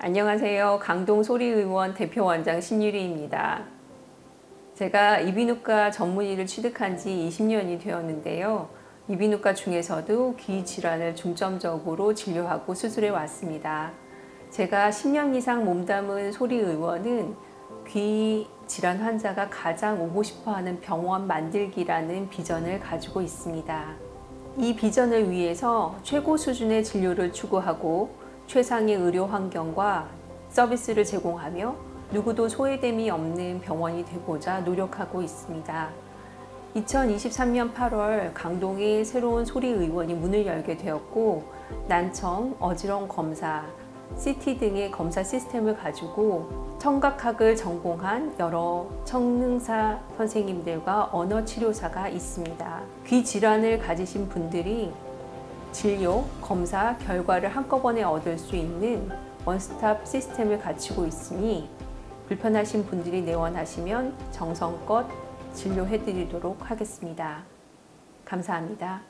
안녕하세요. 강동 소리의원 대표원장 신유리입니다. 제가 이비인후과 전문의를 취득한 지 20년이 되었는데요. 이비인후과 중에서도 귀 질환을 중점적으로 진료하고 수술해 왔습니다. 제가 10년 이상 몸담은 소리의원은 귀 질환 환자가 가장 오고 싶어 하는 병원 만들기라는 비전을 가지고 있습니다. 이 비전을 위해서 최고 수준의 진료를 추구하고 최상의 의료 환경과 서비스를 제공하며 누구도 소외됨이 없는 병원이 되고자 노력하고 있습니다. 2023년 8월 강동에 새로운 소리의원이 문을 열게 되었고 난청, 어지러움 검사, CT 등의 검사 시스템을 가지고 청각학을 전공한 여러 청능사 선생님들과 언어 치료사가 있습니다. 귀 질환을 가지신 분들이 진료, 검사 결과를 한꺼번에 얻을 수 있는 원스톱 시스템을 갖추고 있으니 불편하신 분들이 내원하시면 정성껏 진료해 드리도록 하겠습니다. 감사합니다.